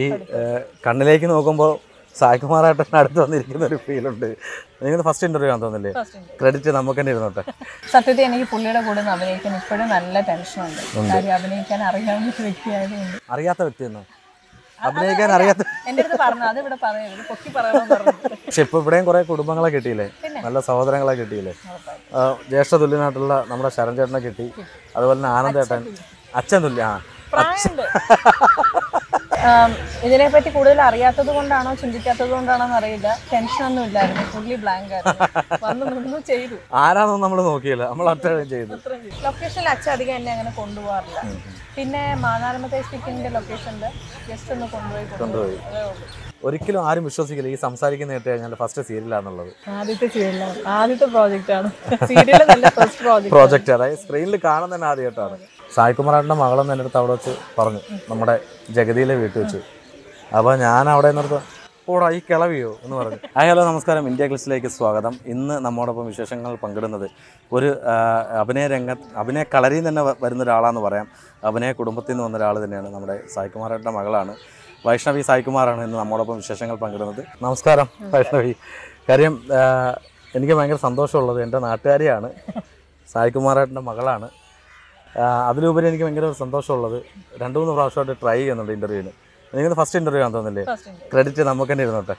ഈ കണ്ണിലേക്ക് നോക്കുമ്പോൾ സായികുമാറായിട്ടൻ അടുത്ത് വന്നിരിക്കുന്ന ഒരു ഫീൽ ഉണ്ട്. നിങ്ങൾ ഫസ്റ്റ് ഇന്റർവ്യൂ ആണ് തോന്നില്ലേ ക്രെഡിറ്റ് നമുക്ക് തന്നെ ഇരുന്നോട്ടെ. സത്യത്തിൽ എനിക്ക് പുള്ളിയുടെ കൂടെ അഭിനയിക്കാൻ ഇപ്പോഴും നല്ല ടെൻഷനുണ്ട് കാര്യം അഭിനയിക്കാൻ അറിയാവുന്ന വ്യക്തിയായതുകൊണ്ട് അറിയാത്ത വ്യക്തിയെന്നോ അഭിനയിക്കാൻ അറിയാത്ത എന്റെ അടുത്ത് പറഞ്ഞു അത് ഇവിടെ പറയരുത് പൊക്കി പറയണമെന്ന് പറഞ്ഞു പക്ഷെ ഇപ്പൊ ഇവിടെയും കുറെ കുടുംബങ്ങളെ കിട്ടിയില്ലേ? നല്ല സഹോദരങ്ങളെ കിട്ടിയില്ലേ? ജ്യേഷ്ഠ തുല്യനായിട്ടുള്ള നമ്മുടെ ശരൺ ചേട്ടനെ കിട്ടി. അതുപോലെ തന്നെ ആനന്ദേട്ടൻ. അച്ഛൻ തുല്യ ആം, ഇതിനെപ്പറ്റി കൂടുതൽ അറിയാത്തത് കൊണ്ടാണോ ചിന്തിക്കാത്തത് കൊണ്ടാണോ അറിയില്ല. ടെൻഷനൊന്നും ഇല്ലായിരുന്നു. ഫുള്ളി ബ്ലാങ്ക് ആയിരുന്നു. വന്ന് നിന്ന് ചെയ്തു. ആരാന്നൊന്നും നമ്മൾ നോക്കിയില്ല. നമ്മൾ അത്രയും ചെയ്തു. ലൊക്കേഷനിൽ അച്ഛൻ അധികം എന്നെ അങ്ങനെ കൊണ്ടുപോകാറില്ല. പിന്നെ മാനാരമത്തെ സ്പീക്കിങ്ങിന്റെ ലൊക്കേഷനിൽ ജസ്റ്റ് ഒന്ന് കൊണ്ടുപോയി കൊണ്ടുപോയി. ഒരിക്കലും ആരും വിശ്വസിക്കില്ല. ഈ സംസാരിക്കുന്ന കേട്ട് കഴിഞ്ഞാൽ ഫസ്റ്റ് സീരിയലാന്നുള്ളത് ആദ്യത്തെ സീരിയലാണ് ആദ്യത്തെ പ്രോജക്റ്റ് ആണ്. സീരിയൽ പ്രോജക്റ്റ് പ്രോജക്റ്റ് അതായത് സ്ക്രീനിൽ കാണുന്ന തന്നെ ആദ്യമായിട്ടാണ്. സായികുമാറാട്ടിന്റെ മകളെന്ന് എന്റെ അടുത്ത് അവിടെ വെച്ച് പറഞ്ഞു. നമ്മുടെ ജഗതിയിലെ വീട്ടിൽ വെച്ച്. അപ്പോൾ ഞാൻ അവിടെ നിന്നെടുത്ത് ഓടാ ഈ കിളവിയോ എന്ന് പറഞ്ഞു. ആ ഹലോ നമസ്കാരം. ഇന്ത്യ ക്ലിസിലേക്ക് സ്വാഗതം. ഇന്ന് നമ്മോടൊപ്പം വിശേഷങ്ങൾ പങ്കിടുന്നത് ഒരു അഭിനയ രംഗ അഭിനയ കളരിയിൽ നിന്ന് തന്നെ വരുന്ന ഒരാളാന്ന് പറയാം. അഭിനയ കുടുംബത്തിൽ നിന്ന് വന്ന ഒരാൾ തന്നെയാണ് നമ്മുടെ സായികുമാറാട്ടിന്റെ മകളാണ്. വൈഷ്ണവി സായികുമാറാണ് ഇന്ന് നമ്മോടൊപ്പം വിശേഷങ്ങൾ പങ്കിടുന്നത്. നമസ്കാരം വൈഷ്ണവി. കാര്യം എനിക്ക് ഭയങ്കര സന്തോഷമുള്ളത് എന്റെ നാട്ടുകാരിയാണ്. സായികുമാറാട്ടിന്റെ മകളാണ്. അതിലുപരി എനിക്ക് ഭയങ്കര സന്തോഷമുള്ളത്. രണ്ട് മൂന്ന് പ്രാവശ്യമായിട്ട് ട്രൈ ചെയ്യുന്നുണ്ട് ഇന്റർവ്യൂവിന് നിങ്ങൾ ഫസ്റ്റ് ഇന്റർവ്യൂ ആണെന്ന് തോന്നില്ലേ ക്രെഡിറ്റ് നമുക്ക് തന്നെ ഇരുന്നോട്ടെ.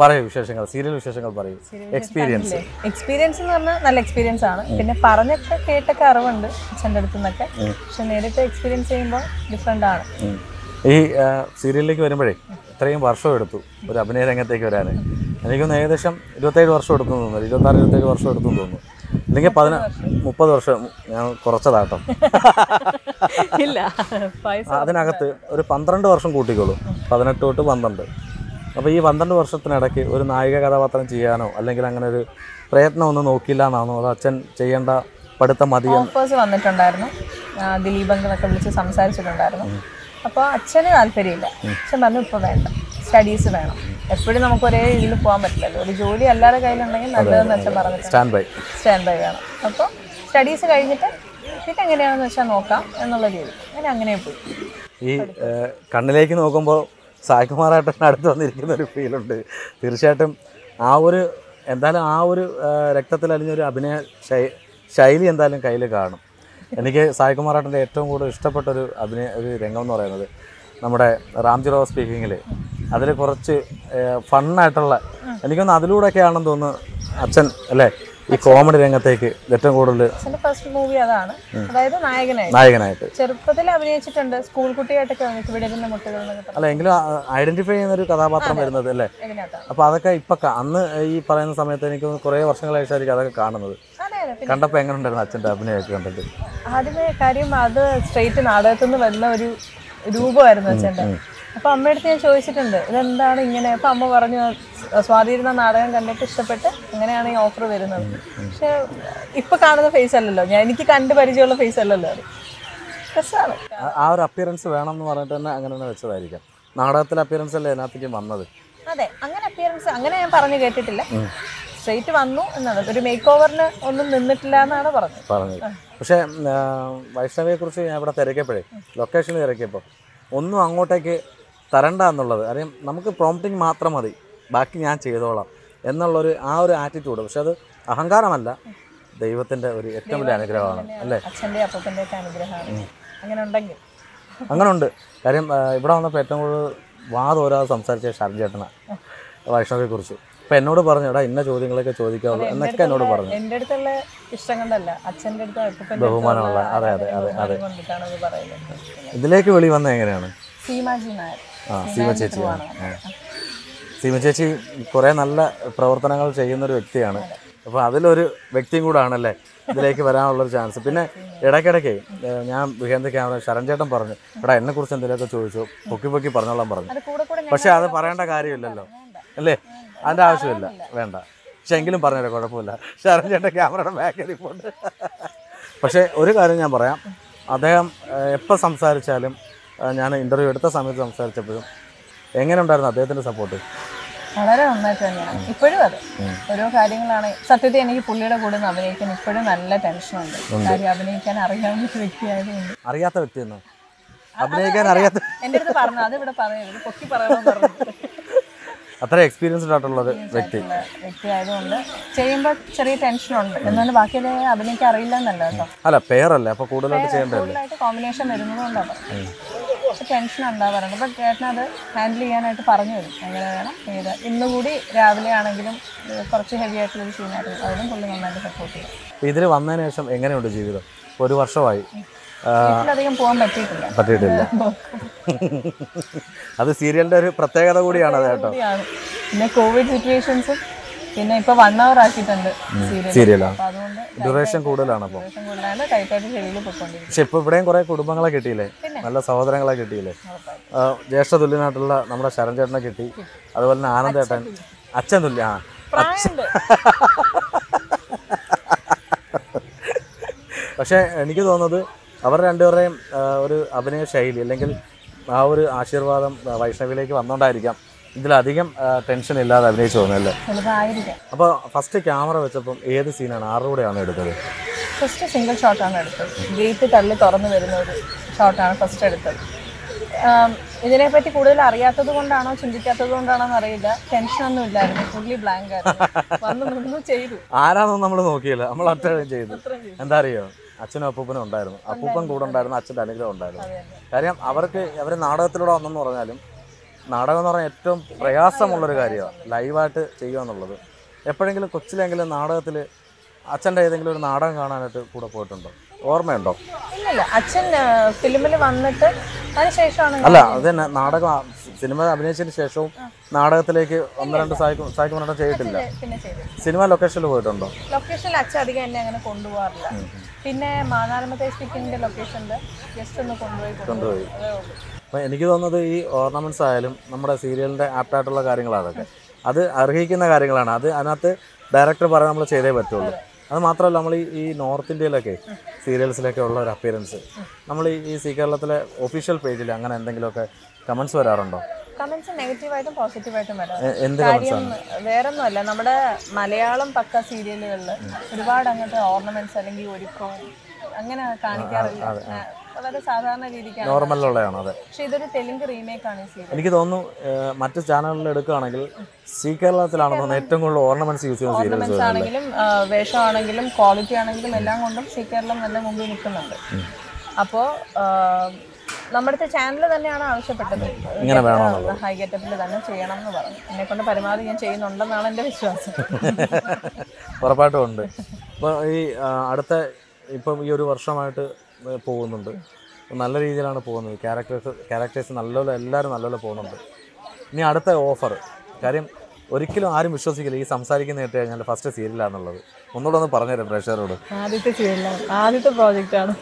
പറയൂ വിശേഷങ്ങൾ സീരിയൽ വിശേഷങ്ങൾ പറയൂ. എക്സ്പീരിയൻസ് എക്സ്പീരിയൻസ് എന്ന് പറഞ്ഞാൽ നല്ല എക്സ്പീരിയൻസ് ആണ്. പിന്നെ പറഞ്ഞൊക്കെ കേട്ടൊക്കെ അറിവുണ്ട് അച്ഛന്റെ അടുത്ത് നിന്നൊക്കെ. പക്ഷെ നേരിട്ട് എക്സ്പീരിയൻസ് ചെയ്യുമ്പോൾ ഡിഫറെന്റ് ആണ്. ഈ സീരിയലിലേക്ക് വരുമ്പോഴേ ഇത്രയും വർഷം എടുത്തു. ഒരു അഭിനയ രംഗത്തേക്ക് വരാൻ എനിക്കൊന്ന് ഏകദേശം ഇരുപത്തേഴ് വർഷം എടുത്തു തോന്നുന്നു. ഇരുപത്താറ് ഇരുപത്തേഴ് വർഷം എടുത്തു തോന്നുന്നു. അല്ലെങ്കിൽ പതിന മുപ്പത് വർഷം ഞാൻ കുറച്ചതാട്ടോ. ഇല്ല അതിനകത്ത് ഒരു പന്ത്രണ്ട് വർഷം കൂട്ടിക്കോളൂ. പതിനെട്ട് തൊട്ട് പന്ത്രണ്ട്. അപ്പോൾ ഈ പന്ത്രണ്ട് വർഷത്തിനിടയ്ക്ക് ഒരു നായിക കഥാപാത്രം ചെയ്യാനോ അല്ലെങ്കിൽ അങ്ങനെ ഒരു പ്രയത്നം ഒന്നും നോക്കിയില്ല എന്നാണോ അത് അച്ഛൻ ചെയ്യേണ്ട പഠിത്തം മതി ഓഫേഴ്സ് വന്നിട്ടുണ്ടായിരുന്നു. ദിലീപ് അങ്കിളൊക്കെ വിളിച്ച് സംസാരിച്ചിട്ടുണ്ടായിരുന്നു. അപ്പോൾ അച്ഛന് താല്പര്യമില്ല. അച്ഛൻ പറഞ്ഞു ഇപ്പോൾ വേണ്ട. സ്റ്റഡീസ് വേണം. എപ്പോഴും നമുക്ക് ഒരേ ഇതിൽ പോകാൻ പറ്റില്ലല്ലോ. ഒരു ജോലി അല്ലാതെ കയ്യിലുണ്ടെങ്കിൽ നല്ലതെന്ന് വെച്ചാൽ പറഞ്ഞു സ്റ്റാൻഡ് ബൈ സ്റ്റാൻഡ് ബൈ വേണം. അപ്പോൾ സ്റ്റഡീസ് കഴിഞ്ഞിട്ട് പിന്നെ എങ്ങനെയാണെന്ന് വെച്ചാൽ നോക്കാം എന്നുള്ള രീതി. അങ്ങനെ അങ്ങനെ പോയി. ഈ കണ്ണിലേക്ക് നോക്കുമ്പോൾ സായികുമാറായിട്ടൻ അടുത്ത് വന്നിരിക്കുന്ന ഒരു ഫീലുണ്ട് തീർച്ചയായിട്ടും ആ ഒരു എന്തായാലും ആ ഒരു രക്തത്തിൽ അലിഞ്ഞൊരു അഭിനയ ശൈലി എന്തായാലും കയ്യിൽ കാണും. എനിക്ക് സായികുമാറാട്ടന്റെ ഏറ്റവും കൂടുതൽ ഇഷ്ടപ്പെട്ട ഒരു അഭിനയ ഒരു രംഗം എന്ന് പറയുന്നത് നമ്മുടെ റാംജിറോ സ്പീക്കിങ്ങിൽ അതിൽ കുറച്ച് ഫണ്ണായിട്ടുള്ള എനിക്കൊന്ന് അതിലൂടെയൊക്കെ ആണെന്ന് തോന്നുന്നു അച്ഛൻ അല്ലേ? ഈ കോമഡി രംഗത്തേക്ക് ഏറ്റവും കൂടുതൽ ഫസ്റ്റ് മൂവി അതാണ്. അതായത് നായകനായി നായകനായിട്ട്. ചെറുപ്പത്തിൽ അഭിനയിച്ചിട്ടുണ്ട്. സ്കൂൾ കുട്ടിയായിട്ടൊക്കെ അഭിനയിച്ചു വിടരുന്ന മുട്ടുകൾ അല്ല എങ്കിലും ഐഡന്റിഫൈ ചെയ്യുന്ന ഒരു കഥാപാത്രം വരുന്നത് അല്ലേ? അപ്പൊ അതൊക്കെ ഇപ്പൊ അന്ന് ഈ പറയുന്ന സമയത്ത് എനിക്ക് കുറെ വർഷങ്ങളായിട്ടായിരിക്കും അതൊക്കെ കാണുന്നത്. കണ്ടപ്പോ എങ്ങനെ ഉണ്ടായിരുന്നു അച്ഛന്റെ അഭിനയമൊക്കെ കണ്ടിട്ട്? ആദ്യമേ കാര്യം അത് സ്ട്രെയിറ്റ് നാടകത്തിൽ നിന്ന് വരുന്ന ഒരു രൂപമായിരുന്നു അച്ഛന്റെ അപ്പൊ അമ്മയടുത്ത് ഞാൻ ചോദിച്ചിട്ടുണ്ട് ഇതെന്താണ് ഇങ്ങനെ? അപ്പൊ അമ്മ പറഞ്ഞു സ്വാധീന നാടകം കണ്ടിട്ട് ഇഷ്ടപ്പെട്ട് അങ്ങനെയാണ് ഈ ഓഫർ വരുന്നത്. പക്ഷെ ഇപ്പൊ കാണുന്ന ഫേസ് അല്ലല്ലോ. ഞാൻ എനിക്ക് കണ്ട് പരിചയമുള്ള ഫേസ് അല്ലല്ലോ അത്. രസമാണ് ആ- ആ ഒരു അപ്പിയറൻസ് വേണം എന്ന് പറഞ്ഞിട്ട് തന്നെ അങ്ങനെ വെച്ചതായിരിക്കാം. നാടകത്തിലെ അപ്പിയറൻസ് അല്ലേ അതിനകത്തേക്ക് വന്നത്? അതെ അങ്ങനെ അപ്പിയറൻസ് അങ്ങനെ ഞാൻ പറഞ്ഞു കേട്ടിട്ടില്ല. സ്ട്രെയിറ്റ് വന്നു എന്നാണ്. ഒരു മേക്ക് ഓവറിന് ഒന്നും നിന്നിട്ടില്ല എന്നാണ് പറഞ്ഞത്. പറഞ്ഞത്. പക്ഷേ വൈഷ്ണവിയെ കുറിച്ച് ഞാൻ ഇവിടെ തിരക്കിയപ്പോഴേ ലൊക്കേഷൻ തിരക്കിയപ്പോൾ ഒന്നും അങ്ങോട്ടേക്ക് തരണ്ട എന്നുള്ളത്. അറിയാം നമുക്ക് പ്രോംപ്റ്റിങ് മാത്രം മതി. ബാക്കി ഞാൻ ചെയ്തോളാം എന്നുള്ളൊരു ആ ഒരു ആറ്റിറ്റ്യൂഡ് പക്ഷെ അത് അഹങ്കാരമല്ല. ദൈവത്തിന്റെ ഒരു ഏറ്റവും വലിയ അനുഗ്രഹമാണ് അല്ലേ? അച്ഛന്റെ അനുഗ്രഹമാണ്. അങ്ങനെ ഉണ്ടെങ്കിൽ. അങ്ങനെ ഉണ്ട് കാര്യം ഇവിടെ വന്നപ്പോൾ ഏറ്റവും കൂടുതൽ വാദോരാതെ സംസാരിച്ച ഷാർജ് ചേട്ടനാണ് വൈഷ്ണവിയെ കുറിച്ച് അപ്പം എന്നോട് പറഞ്ഞു എടാ ഇന്ന ചോദ്യങ്ങളൊക്കെ ചോദിക്കാവുള്ളൂ എന്നൊക്കെ എന്നോട് പറഞ്ഞു. എന്റെ അടുത്തുള്ള ഇഷ്ടം കൊണ്ടല്ല അച്ഛന്റെ അടുത്ത് ബഹുമാനമുള്ള അതെ അതെ അതെ അതെ. ഇതിലേക്ക് വെളി വന്നത് എങ്ങനെയാണ്? സീമാജി നായർ. ആ സീമ ചേച്ചി ആണ് സീമ ചേച്ചി കുറേ നല്ല പ്രവർത്തനങ്ങൾ ചെയ്യുന്നൊരു വ്യക്തിയാണ്. അപ്പോൾ അതിലൊരു വ്യക്തിയും കൂടാണല്ലേ ഇതിലേക്ക് വരാനുള്ളൊരു ചാൻസ്. പിന്നെ ഇടയ്ക്കിടയ്ക്ക് ഞാൻ വിഹേന്ദ്ര ക്യാമറ ശരൺചേട്ടൻ പറഞ്ഞു എടാ എന്നെക്കുറിച്ച് എന്തെങ്കിലുമൊക്കെ ചോദിച്ചു? പൊക്കി പൊക്കി പറഞ്ഞോളാം പറഞ്ഞു. പക്ഷേ അത് പറയേണ്ട കാര്യമില്ലല്ലോ. അല്ലേ? അതിന്റെ ആവശ്യമില്ല. വേണ്ട. പക്ഷെ എങ്കിലും പറഞ്ഞുതരാം കുഴപ്പമില്ല. ശരൺചേട്ടൻ ക്യാമറയുടെ ബാക്കിൽ ഇരിപ്പുണ്ട് പക്ഷേ ഒരു കാര്യം ഞാൻ പറയാം. അദ്ദേഹം എപ്പോൾ സംസാരിച്ചാലും ഞാൻ ഇന്റർവ്യൂ എടുത്ത സമയത്ത് സംസാരിച്ചപ്പോഴും എങ്ങനെ ഉണ്ടായിരുന്നു അദ്ദേഹത്തിന്റെ സപ്പോർട്ട് വളരെ നന്നായിട്ട് തന്നെയാണ്. ഇപ്പോഴും അതെ. ഓരോ കാര്യങ്ങളാണ്. സത്യത്തിൽ എനിക്ക് പുള്ളിയുടെ കൂടെ നിന്ന് അഭിനയിക്കാൻ ഇപ്പോഴും നല്ല ടെൻഷനുണ്ട് കാര്യം അഭിനയിക്കാൻ അറിയാവുന്ന ഒരു വ്യക്തിയായതുകൊണ്ട് അറിയാത്ത വ്യക്തിയെന്നോ അഭിനയിക്കാൻ അറിയാത്ത എന്റെ അടുത്ത് പറഞ്ഞു. അത് ഇവിടെ പറയരുത്. പൊക്കി പറയണമെന്ന് പറഞ്ഞു. അത്ര എക്സ്പീരിയൻസ്ഡ് ആയിട്ടുള്ള വ്യക്തി. വ്യക്തി ആയതുകൊണ്ട് ചെയ്യുമ്പോൾ ചെറിയ ടെൻഷനുണ്ട് എന്നാലും ബാക്കി അഭിനയിക്കാൻ അറിയില്ല എന്നല്ല കേട്ടോ. അല്ല പേരല്ലേ അപ്പൊ കൂടുതലായിട്ട് ചെയ്യേണ്ടതല്ലേ? കോമ്പിനേഷൻ വരുന്നത് പക്ഷെ ടെൻഷൻ ഉണ്ടാവാറുണ്ട് അപ്പം ചേട്ടനത് അത് ഹാൻഡിൽ ചെയ്യാനായിട്ട് പറഞ്ഞു തരും. എങ്ങനെ വേണം ഏത് ഇന്ന് കൂടി രാവിലെ ആണെങ്കിലും കുറച്ച് ഹെവി ആയിട്ടുള്ളൊരു സീനായിരുന്നു അതിനും പുള്ളി നന്നായിട്ട് സപ്പോർട്ട് ചെയ്യും അപ്പോൾ ഇതിൽ വന്നതിന് ശേഷം എങ്ങനെയുണ്ട് ജീവിതം? ഒരു വർഷമായി. വീട്ടിലധികം പോകാൻ പറ്റിയിട്ടില്ല. പറ്റിയിട്ടില്ല. അത് സീരിയലിന്റെ ഒരു പ്രത്യേകത കൂടിയാണ് കേട്ടോ. പിന്നെ കോവിഡ് സിറ്റുവേഷൻസും പിന്നെ ഇപ്പൊ വൺ അവർ ആക്കിയിട്ടുണ്ട് സീരിയലാ ഡ്യൂറേഷൻ കൂടുതലാണ് അപ്പൊ. പക്ഷെ ഇപ്പൊ ഇവിടെയും കുറെ കുടുംബങ്ങളെ കിട്ടിയില്ലേ? നല്ല സഹോദരങ്ങളെ കിട്ടിയില്ലേ? ജ്യേഷ്ഠ തുല്യനായിട്ടുള്ള നമ്മുടെ ശരൺ ചേട്ടനെ കിട്ടി. അതുപോലെ തന്നെ ആനന്ദേട്ടൻ അച്ഛൻ തുല്യ. ആ. പക്ഷേ എനിക്ക് തോന്നുന്നത് അവർ രണ്ടുപേരുടെയും ഒരു അഭിനയ ശൈലി അല്ലെങ്കിൽ ആ ഒരു ആശീർവാദം വൈഷ്ണവിലേക്ക് വൈഷ്ണവിയിലേക്ക് വന്നുകൊണ്ടായിരിക്കാം ഇതിലധികം ടെൻഷൻ ഇല്ലാതെ അഭിനയിച്ചു തോന്നുന്നല്ലേ അപ്പൊ അപ്പോൾ ഫസ്റ്റ് ക്യാമറ വെച്ചപ്പം ഏത് സീനാണ് ആറുകൂടെയാണ് കൂടെയാണ് എടുത്തത്? ഫസ്റ്റ് സിംഗിൾ ഷോട്ടാണ് എടുത്തത്. ഗേറ്റ് തള്ളി തുറന്നു വരുന്ന ഒരു ഷോട്ടാണ് ഫസ്റ്റ് എടുത്തത്. ഇതിനെപ്പറ്റി കൂടുതൽ അറിയാത്തത് കൊണ്ടാണോ ചിന്തിക്കാത്തത് കൊണ്ടാണോ എന്നറിയില്ല. ടെൻഷനൊന്നും ഇല്ലായിരുന്നു. ഫുള്ളി ബ്ലാങ്ക് ആയിരുന്നു. വന്ന് നിന്ന് ചെയ്തു. ആരാന്നും നമ്മൾ നോക്കിയില്ല. നമ്മൾ അത്രയും ചെയ്തു. എന്താ അറിയോ? അച്ഛനും അപ്പൂപ്പനും ഉണ്ടായിരുന്നു. അപ്പൂപ്പൻ കൂടെ ഉണ്ടായിരുന്നു അച്ഛന്റെ അനുഗ്രഹം ഉണ്ടായിരുന്നു. കാര്യം അവർക്ക് അവർ നാടകത്തിലൂടെ വന്നെന്ന് പറഞ്ഞാലും നാടകം എന്ന് പറഞ്ഞാൽ ഏറ്റവും പ്രയാസമുള്ളൊരു കാര്യമാണ് ലൈവായിട്ട് ചെയ്യുക എന്നുള്ളത്. എപ്പോഴെങ്കിലും കൊച്ചിലെങ്കിലും നാടകത്തിൽ അച്ഛന്റെ ഏതെങ്കിലും ഒരു നാടകം കാണാനായിട്ട് കൂടെ പോയിട്ടുണ്ടോ? ഓർമ്മയുണ്ടോ? ഇല്ല അച്ഛൻ ഫിലിമിൽ വന്നിട്ട് അതിനുശേഷമാണ് അല്ല അത് തന്നെ നാടകം സിനിമ അഭിനയിച്ചതിന് ശേഷവും നാടകത്തിലേക്ക് ഒന്ന് രണ്ട് സായിക്കും സായിക്കുമരണം ചെയ്തിട്ടില്ല. സിനിമ ലൊക്കേഷനിൽ പോയിട്ടുണ്ടോ? ലൊക്കേഷനിൽ അച്ഛൻ അധികം എന്നെ അങ്ങനെ കൊണ്ടുപോകാറില്ല. പിന്നെ മാനാരമത്തെ സ്പീക്കിങ്ങിന്റെ ലൊക്കേഷനിൽ ജസ്റ്റ് ഒന്ന് കൊണ്ടുപോയി കൊണ്ടുപോയി. അപ്പോൾ എനിക്ക് തോന്നുന്നത് ഈ ഓർണമെന്റ്സ് ആയാലും നമ്മുടെ സീരിയലിന്റെ ആപ്റ്റായിട്ടുള്ള കാര്യങ്ങളാണ് അതൊക്കെ. അത് അർഹിക്കുന്ന കാര്യങ്ങളാണ്. അത് അതിനകത്ത് ഡയറക്ടർ പറയാൻ നമ്മൾ ചെയ്തേ പറ്റുള്ളൂ. അത് മാത്രമല്ല നമ്മൾ ഈ നോർത്ത് ഇന്ത്യയിലൊക്കെ സീരിയൽസിലൊക്കെ ഉള്ള ഒരു അപ്പിയറൻസ് നമ്മൾ ഈ സി കേരളത്തിലെ ഒഫീഷ്യൽ പേജിൽ അങ്ങനെ എന്തെങ്കിലുമൊക്കെ കമൻസ് വരാറുണ്ടോ? കമന്റ്സ് നെഗറ്റീവായിട്ടും പോസിറ്റീവായിട്ടും വരാം കാര്യം വേറൊന്നുമല്ല. നമ്മുടെ മലയാളം പക്ക സീരിയലുകളിൽ ഒരുപാട് അങ്ങനത്തെ ഓർണമെന്റ്സ് അല്ലെങ്കിൽ ഒരുക്കവും അങ്ങനെ കാണിക്കാറില്ല. വളരെ സാധാരണ രീതിക്കാണ്. നോർമലിലുള്ളതാണോ അതെ. പക്ഷെ ഇതൊരു തെലുങ്ക് റീമേക്ക് ആണ് എനിക്ക് തോന്നുന്നു മറ്റു ചാനലുകളിൽ എടുക്കുകയാണെങ്കിൽ സി കേരളത്തിലാണെന്ന് തോന്നുന്നത് ഏറ്റവും കൂടുതൽ ഓർണമെന്റ്സ് യൂസ് ചെയ്യുന്ന സീരിയൽസ് ആണെങ്കിലും വേഷമാണെങ്കിലും ക്വാളിറ്റി ആണെങ്കിലും എല്ലാം കൊണ്ടും സി കേരളം നല്ല മുമ്പിൽ നിൽക്കുന്നുണ്ട്. അപ്പോൾ നമ്മുടെ ചാനൽ തന്നെയാണ് ആവശ്യപ്പെട്ടത്. ഇങ്ങനെ വേണമെന്നുള്ളത്. ഹൈ ഗെറ്റപ്പിൽ തന്നെ ചെയ്യണം എന്ന് പറഞ്ഞു. എന്നെ കൊണ്ട് പരമാവധി ഞാൻ ചെയ്യുന്നുണ്ടെന്നാണ് എന്റെ വിശ്വാസം. ഉറപ്പായിട്ടും ഉണ്ട്. അപ്പോൾ ഈ അടുത്ത ഇപ്പം ഈ ഒരു വർഷമായിട്ട് പോകുന്നുണ്ട്. നല്ല രീതിയിലാണ് പോകുന്നത്. ക്യാരക്ടേഴ്സ് ക്യാരക്ടേഴ്സ് നല്ലപോലെ എല്ലാവരും നല്ലപോലെ പോകുന്നുണ്ട്. ഇനി അടുത്ത ഓഫർ കാര്യം ഒരിക്കലും ആരും വിശ്വസിക്കില്ല ഈ സംസാരിക്കുന്ന കേട്ട് കഴിഞ്ഞാൽ ഫസ്റ്റ് സീരിയലാണെന്നുള്ളത് ഒന്നുകൂടെ ഒന്ന് പറഞ്ഞുതരാം പ്രേക്ഷകരോട്. ആദ്യത്തെ സീരിയലാണ് ആദ്യത്തെ പ്രോജക്റ്റ് ആണ്.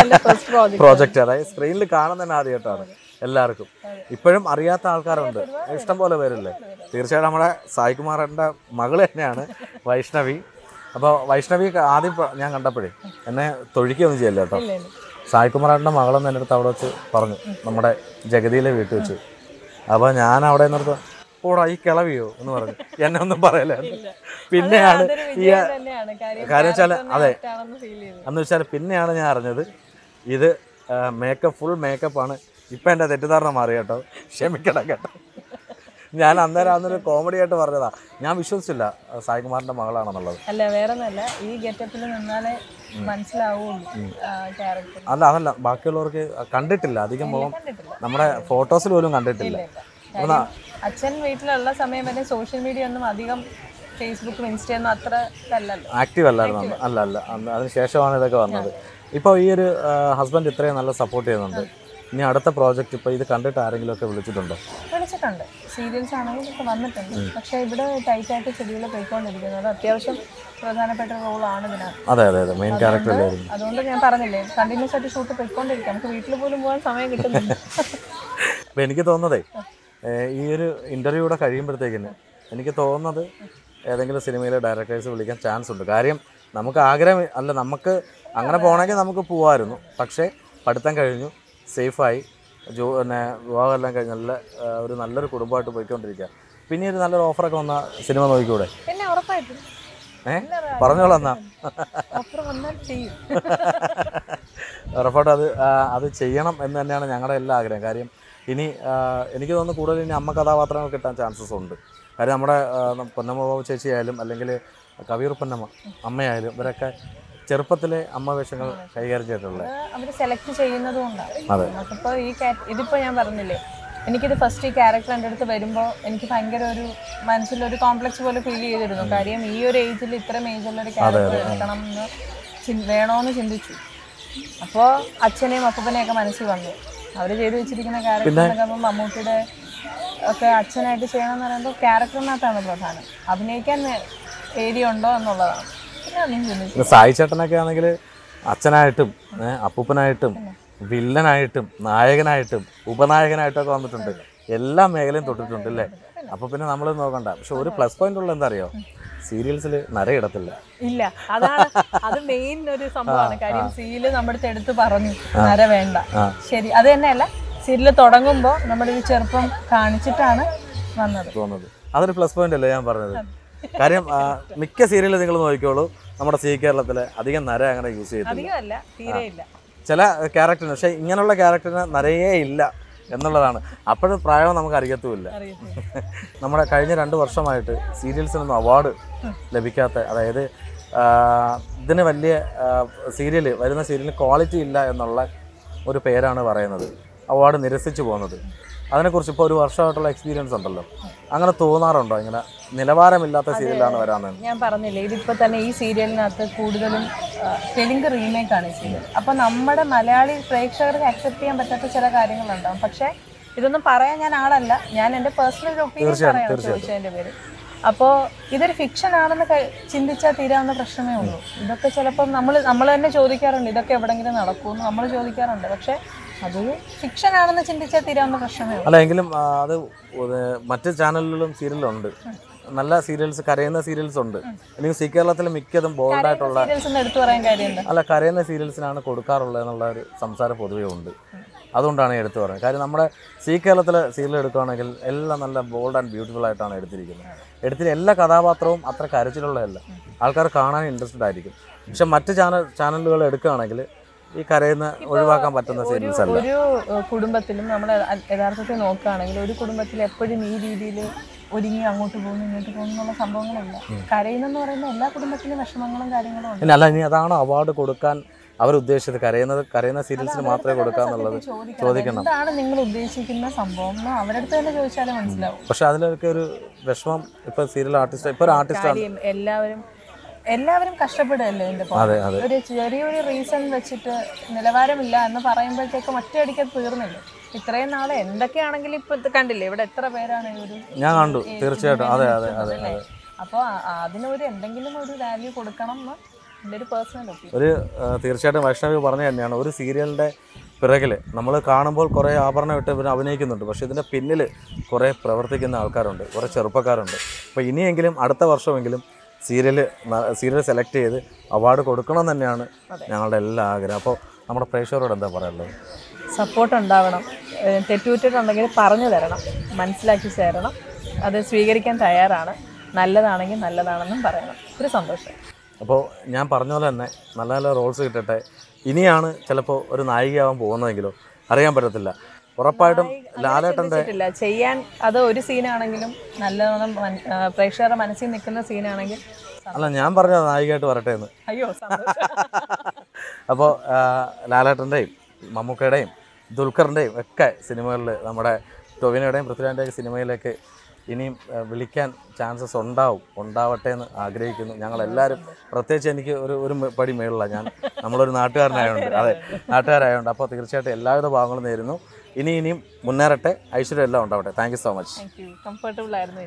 നല്ല ഫസ്റ്റ് പ്രോജക്റ്റ് പ്രോജക്റ്റ് അതായത് സ്ക്രീനിൽ കാണുന്ന തന്നെ ആദ്യമായിട്ടാണ് എല്ലാവർക്കും. ഇപ്പോഴും അറിയാത്ത ആൾക്കാരുണ്ട്. ഇഷ്ടം പോലെ പേരില്ലേ? തീർച്ചയായിട്ടും നമ്മുടെ സായികുമാറിന്റെ മകൾ തന്നെയാണ് വൈഷ്ണവി. അപ്പോൾ വൈഷ്ണവി ആദ്യം ഞാൻ കണ്ടപ്പോഴേ എന്നെ തൊഴിക്കൊന്നും ചെയ്യല്ല കേട്ടോ? സായികുമാറിന്റെ മകളെന്ന് എന്റെ അടുത്ത് അവിടെ വെച്ച് പറഞ്ഞു നമ്മുടെ ജഗതിയിലെ വീട്ടിൽ വെച്ച്. അപ്പോൾ ഞാൻ അവിടെ നിർത്ത പോടാ ഈ കിളവിയോ? എന്ന് പറഞ്ഞു. എന്നെ ഒന്നും പറയല പിന്നെയാണ് ഈ കാര്യം വെച്ചാൽ അതെ. എന്ന് വെച്ചാൽ പിന്നെയാണ് ഞാൻ അറിഞ്ഞത് ഇത് മേക്കപ്പ് ഫുൾ മേക്കപ്പാണ് ഇപ്പം എന്റെ തെറ്റിദ്ധാരണ മാറി കേട്ടോ. ക്ഷമിക്കണം കേട്ടോ. ഞാൻ അന്നേരം അന്നൊരു കോമഡി ആയിട്ട് പറഞ്ഞതാ. ഞാൻ വിശ്വസിച്ചില്ല സായികുമാറിന്റെ മകളാണെന്നുള്ളത്. അല്ല വേറെ ഈ ഗെറ്റപ്പിൽ നിന്നാലേ അല്ല അതല്ല ബാക്കിയുള്ളവർക്ക് കണ്ടിട്ടില്ല. അധികം പോകും നമ്മുടെ ഫോട്ടോസിൽ പോലും കണ്ടിട്ടില്ല. അച്ഛൻ വീട്ടിലുള്ള സമയം വരെ സോഷ്യൽ മീഡിയ ഒന്നും അധികം ഫേസ്ബുക്കും ഇൻസ്റ്റയൊന്നും അത്ര ആക്റ്റീവ് അല്ലായിരുന്നു. അല്ല അല്ല. അതിനുശേഷമാണ് അതിന് ശേഷമാണ് ഇതൊക്കെ വന്നത്. ഇപ്പോൾ ഈ ഒരു ഹസ്ബൻഡ് ഇത്രയും നല്ല സപ്പോർട്ട് ചെയ്യുന്നുണ്ട്. ഇനി അടുത്ത പ്രോജക്റ്റ് ഇപ്പോൾ ഇത് കണ്ടിട്ട് ആരെങ്കിലും ഒക്കെ വിളിച്ചിട്ടുണ്ടോ? വിളിച്ചിട്ടുണ്ട്. സീരിയൽസ് ആണെങ്കിലും ഇതൊക്കെ വന്നിട്ടുണ്ട്. പക്ഷേ ഇവിടെ ടൈറ്റായിട്ട് ഷെഡ്യൂൾ പോയിക്കൊണ്ടിരിക്കുന്നത്. അത്യാവശ്യം പ്രധാനപ്പെട്ട റോളാണ് ഇതിനകത്ത്. അതെ അതെ അതെ. മെയിൻ ക്യാരക്ടർ അതുകൊണ്ട് ഞാൻ പറഞ്ഞില്ലേ കണ്ടിന്യൂസ് ആയിട്ട് ഷൂട്ട് പോയിക്കൊണ്ടിരിക്കാം. നമുക്ക് വീട്ടിൽ പോലും പോകാൻ സമയം കിട്ടുന്നില്ല. അപ്പോൾ എനിക്ക് തോന്നുന്നതേ ഈ ഒരു ഇന്റർവ്യൂ കൂടെ കഴിയുമ്പോഴത്തേക്കിന് എനിക്ക് തോന്നുന്നത് ഏതെങ്കിലും സിനിമയിലെ ഡയറക്ടേഴ്സ് വിളിക്കാൻ ചാൻസ് ഉണ്ട്. കാര്യം നമുക്ക് ആഗ്രഹം അല്ല നമുക്ക് അങ്ങനെ പോകണമെങ്കിൽ നമുക്ക് പോകാമായിരുന്നു പക്ഷേ പഠിത്തം കഴിഞ്ഞു. സേഫായി ജോ പിന്നെ വിവാഹമെല്ലാം കഴിഞ്ഞ് നല്ല ഒരു നല്ലൊരു കുടുംബമായിട്ട് പോയിക്കൊണ്ടിരിക്കുക പിന്നെ ഒരു നല്ലൊരു ഓഫറൊക്കെ വന്ന സിനിമ നോക്കിക്കൂടെ? ഏ? പറഞ്ഞോളാം എന്നാ. ഉറപ്പായിട്ട്. അത് അത് ചെയ്യണം എന്ന് തന്നെയാണ് ഞങ്ങളുടെ എല്ലാ ആഗ്രഹം. കാര്യം ഇനി എനിക്ക് തോന്നുന്നു കൂടുതൽ ഇനി അമ്മ കഥാപാത്രങ്ങൾ കിട്ടാൻ ചാൻസസ് ഉണ്ട്. കാര്യം നമ്മുടെ പൊന്നമ്മ ബാബു ചേച്ചിയായാലും അല്ലെങ്കിൽ കവിയൂർ പൊന്നമ്മ അമ്മയായാലും ഇവരൊക്കെ ചെറുപ്പത്തിലെ അമ്മ വേഷങ്ങൾ കൈകാര്യം ചെയ്തിട്ടുള്ളത് അവർ സെലക്ട് ചെയ്യുന്നതുകൊണ്ടാണ് നമുക്കിപ്പോൾ ഈ ഞാൻ പറഞ്ഞില്ലേ എനിക്കിത് ഫസ്റ്റ് ഈ ക്യാരക്ടർ എന്റെ അടുത്ത് വരുമ്പോൾ എനിക്ക് ഭയങ്കര ഒരു മനസ്സിലൊരു കോംപ്ലക്സ് പോലെ ഫീൽ ചെയ്തിരുന്നു. കാര്യം ഈ ഒരു ഏജിൽ ഇത്രയും ഏജുള്ള ഒരു ക്യാരക്ടർ എടുക്കണം എന്ന് വേണോന്ന് ചിന്തിച്ചു. അപ്പോൾ അച്ഛനെയും അപ്പനെയൊക്കെ മനസ്സിൽ വന്നു. അവർ ചെയ്തു വെച്ചിരിക്കുന്ന ക്യാരക്ടറിനൊക്കെ ആകുമ്പോൾ മമ്മൂട്ടിയുടെ ഒക്കെ അച്ഛനായിട്ട് ചെയ്യണം എന്ന് പറയുമ്പോൾ ക്യാരക്ടറിനകത്താണ് പ്രധാനം. അഭിനയിക്കാൻ ഏരിയ ഉണ്ടോ എന്നുള്ളതാണ്. പിന്നെ സായി ചേട്ടനൊക്കെ ആണെങ്കിൽ അച്ഛനായിട്ടും അപ്പൂപ്പനായിട്ടും വില്ലനായിട്ടും നായകനായിട്ടും ഉപനായകനായിട്ടും ഒക്കെ വന്നിട്ടുണ്ട്. എല്ലാ മേഖലയും തൊട്ടിട്ടുണ്ട് അല്ലേ? അപ്പൊ പിന്നെ നമ്മൾ നോക്കണ്ട. പക്ഷെ ഒരു പ്ലസ് പോയിന്റ് ഉള്ള എന്താ അറിയോ സീരിയൽസിൽ നരയിടത്തില്ല. ഇല്ല. അതാണ് അത് മെയിൻ ഒരു സംഭവമാണ്. കാര്യം സീരിയൽ നമ്മുടെ അടുത്ത് എടുത്ത് പറഞ്ഞു നര വേണ്ട. ശരി. അത് തന്നെയല്ല സീരിയൽ തുടങ്ങുമ്പോൾ നമ്മുടെ ഒരു ചെറുപ്പം കാണിച്ചിട്ടാണ് വന്നത്. തോന്നുന്നത്. അതൊരു പ്ലസ് പോയിന്റ് അല്ലേ ഞാൻ പറഞ്ഞത്? കാര്യം മിക്ക സീരിയലും നിങ്ങൾ നോക്കിക്കോളൂ. നമ്മുടെ സി കേരളത്തിലെ അധികം നര അങ്ങനെ യൂസ് ചെയ്തിട്ടില്ല ചില ക്യാരക്ടറിന് പക്ഷേ ഇങ്ങനെയുള്ള ക്യാരക്ടറിന് നരയേ ഇല്ല എന്നുള്ളതാണ്. അപ്പോഴും പ്രായം നമുക്ക് അറിയത്തുമില്ല. നമ്മുടെ കഴിഞ്ഞ രണ്ട് വർഷമായിട്ട് സീരിയൽസിനൊന്നും അവാർഡ് ലഭിക്കാത്ത അതായത് ഇതിന് വലിയ സീരിയൽ വരുന്ന സീരിയലിന് ക്വാളിറ്റി ഇല്ല എന്നുള്ള ഒരു പേരാണ് പറയുന്നത്. അവാർഡ് നിരസിച്ചു പോകുന്നത്. അതിനെക്കുറിച്ച് ഇപ്പോൾ ഒരു വർഷമായിട്ടുള്ള എക്സ്പീരിയൻസ് ഉണ്ടല്ലോ. അങ്ങനെ തോന്നാറുണ്ടോ? ഇങ്ങനെ നിലവാരമില്ലാത്ത സീരിയലാണ് വരാമെന്ന് ഞാൻ പറഞ്ഞില്ലേ ഇതിപ്പോൾ തന്നെ ഈ സീരിയലിനകത്ത് കൂടുതലും തെലുങ്ക് റീമേക്ക് ആണ് ഈ സീരിയൽ അപ്പോൾ നമ്മുടെ മലയാളി പ്രേക്ഷകർക്ക് അക്സെപ്റ്റ് ചെയ്യാൻ പറ്റാത്ത ചില കാര്യങ്ങളുണ്ടാവും. പക്ഷേ ഇതൊന്നും പറയാൻ ഞാൻ ആളല്ല. ഞാൻ എന്റെ പേഴ്സണൽ ഒപ്പീനിയൻ പറയാണ് ചോദിച്ചതിന്റെ പേര് അപ്പോൾ ഇതൊരു ഫിക്ഷൻ ആണെന്ന് ചിന്തിച്ചാൽ തീരാവുന്ന പ്രശ്നമേ ഉള്ളൂ. ഇതൊക്കെ ചിലപ്പം നമ്മൾ നമ്മൾ തന്നെ ചോദിക്കാറുണ്ട് ഇതൊക്കെ എവിടെങ്കിലും നടക്കുമെന്ന്. നമ്മൾ ചോദിക്കാറുണ്ട്. പക്ഷെ അതൊരു ഫിക്ഷൻ ആണെന്ന് ചിന്തിച്ചാൽ തീരാവുന്ന പ്രശ്നമേ അല്ല എങ്കിലും അത് മറ്റ് ചാനലുകളിലും സീരിയലുണ്ട് നല്ല സീരിയൽസ് കരയുന്ന സീരിയൽസ് ഉണ്ട്. അല്ലെങ്കിൽ സി കേരളത്തിൽ മിക്കതും ബോൾഡായിട്ടുള്ള അല്ല കരയുന്ന സീരിയൽസിനാണ് കൊടുക്കാറുള്ളത് എന്നുള്ള ഒരു സംസാരം പൊതുവേ ഉണ്ട്. അതുകൊണ്ടാണ് എടുത്തു പറയുന്നത്. കാര്യം നമ്മുടെ സി കേരളത്തിലെ സീരിയൽ എടുക്കുകയാണെങ്കിൽ എല്ലാം നല്ല ബോൾഡ് ആൻഡ് ബ്യൂട്ടിഫുൾ ആയിട്ടാണ് എടുത്തിരിക്കുന്നത്. എടുത്തിട്ട് എല്ലാ കഥാപാത്രവും അത്ര കരച്ചിലുള്ളതല്ല. ആൾക്കാർ കാണാൻ ഇൻട്രസ്റ്റഡ് ആയിരിക്കും. പക്ഷെ മറ്റ് ചാനൽ ചാനലുകൾ എടുക്കുകയാണെങ്കിൽ ഈ കരയുന്ന ഒഴിവാക്കാൻ പറ്റുന്ന സീരിയൽസ് അല്ല. ഒരു കുടുംബത്തിലും നമ്മൾ യഥാർത്ഥത്തിൽ നോക്കുകയാണെങ്കിൽ ഒരു കുടുംബത്തിൽ എപ്പോഴും ഈ രീതിയിൽ ഒരുങ്ങി അങ്ങോട്ട് പോകുന്നു ഇങ്ങോട്ട് പോകുന്നു എന്നുള്ള സംഭവങ്ങളല്ല. കരയുന്നെന്ന് പറയുന്ന എല്ലാ കുടുംബത്തിലും വിഷമങ്ങളും കാര്യങ്ങളും ഉണ്ട്. അല്ല ഇനി അതാണ് അവാർഡ് കൊടുക്കാൻ അവർ ഉദ്ദേശിച്ചത്. കരയുന്നത് കരയുന്ന സീരിയൽസിന് മാത്രമേ കൊടുക്കാന്നുള്ളത് ചോദിക്കണം. അതാണ് എന്താണ് നിങ്ങൾ ഉദ്ദേശിക്കുന്ന സംഭവം അവരടുത്ത് തന്നെ ചോദിച്ചാലേ മനസ്സിലാവും. പക്ഷെ അതിലൊക്കെ ഒരു വിഷമം ഇപ്പൊ സീരിയൽ ആർട്ടിസ്റ്റ് ഇപ്പൊ ഒരു കാര്യം എല്ലാവരും എല്ലാവരും കഷ്ടപ്പെടുകയല്ലേ ഇതിന്റെ ഒരു ചെറിയൊരു റീസൺ വെച്ചിട്ട് നിലവാരമില്ല എന്ന് പറയുമ്പോഴത്തേക്കും ഒറ്റയടിക്ക് തീർന്നില്ല. ഇത്രയും നാളെ എന്തൊക്കെയാണെങ്കിലും ഇപ്പൊ കണ്ടില്ലേ? ഇവിടെ എത്ര പേരാണ് ഒരു ഞാൻ കണ്ടു തീർച്ചയായിട്ടും. അതെ അതെ അതെ അപ്പോൾ അതിനൊരു എന്തെങ്കിലും ഒരു വാല്യൂ കൊടുക്കണം എന്ന് എന്റെ ഒരു പേഴ്സണൽ ഒപ്പീനിയൻ ഒരു തീർച്ചയായിട്ടും വൈഷ്ണവി പറഞ്ഞു തന്നെയാണ്. ഒരു സീരിയലിന്റെ പിറകിൽ നമ്മൾ കാണുമ്പോൾ കുറേ ആഭരണം ഇട്ട് പിന്നെ അഭിനയിക്കുന്നുണ്ട്. പക്ഷേ ഇതിന്റെ പിന്നിൽ കുറേ പ്രവർത്തിക്കുന്ന ആൾക്കാരുണ്ട് കുറേ ചെറുപ്പക്കാരുണ്ട്. അപ്പോൾ ഇനിയെങ്കിലും അടുത്ത വർഷമെങ്കിലും സീരിയൽ സീരിയൽ സെലക്ട് ചെയ്ത് അവാർഡ് കൊടുക്കണം തന്നെയാണ് ഞങ്ങളുടെ എല്ലാ ആഗ്രഹം. അപ്പോൾ നമ്മുടെ പ്രേക്ഷകരോട് എന്താ പറയാനുള്ളത്? സപ്പോർട്ട് ഉണ്ടാവണം. തെറ്റുറ്റിട്ടുണ്ടെങ്കിൽ പറഞ്ഞു തരണം. മനസ്സിലാക്കി ചേരണം. അത് സ്വീകരിക്കാൻ തയ്യാറാണ്. നല്ലതാണെങ്കിൽ നല്ലതാണെന്നും പറയണം. ഒരു സന്തോഷം. അപ്പോൾ ഞാൻ പറഞ്ഞ പോലെ തന്നെ നല്ല നല്ല റോൾസ് കിട്ടട്ടെ. ഇനിയാണ് ചിലപ്പോൾ ഒരു നായികയാവാൻ പോകുന്നതെങ്കിലോ? അറിയാൻ പറ്റത്തില്ല. ഉറപ്പായിട്ടും ലാലേട്ടന്റെ ചെയ്യാൻ അത് ഒരു സീനാണെങ്കിലും നല്ലോണം പ്രേക്ഷകരുടെ മനസ്സിൽ നിൽക്കുന്ന സീനാണെങ്കിൽ അല്ല ഞാൻ പറഞ്ഞ നായികയായിട്ട് വരട്ടെ എന്ന്. അയ്യോ അപ്പോൾ ലാലേട്ടന്റെയും മമ്മൂക്കയുടെയും ദുൽഖറിന്റെയും ഒക്കെ സിനിമകളിൽ നമ്മുടെ ടൊവിനയുടെയും പൃഥ്വിരാജിന്റെയും സിനിമയിലേക്ക് ഇനിയും വിളിക്കാൻ ചാൻസസ് ഉണ്ടാവും. ഉണ്ടാവട്ടെ എന്ന് ആഗ്രഹിക്കുന്നു. ഞങ്ങളെല്ലാവരും പ്രത്യേകിച്ച് എനിക്ക് ഒരു ഒരു പടി മേളിലാണ് ഞാൻ. നമ്മളൊരു നാട്ടുകാരനായതുകൊണ്ട് അതെ നാട്ടുകാരായതുകൊണ്ട് അപ്പോൾ തീർച്ചയായിട്ടും എല്ലാവിധ ഭാഗങ്ങളും നേരുന്നു. ഇനി ഇനിയും മുന്നേറട്ടെ. ഐശ്വര്യം എല്ലാം ഉണ്ടാവട്ടെ. Thank you so much comfortable ആയിരുന്നു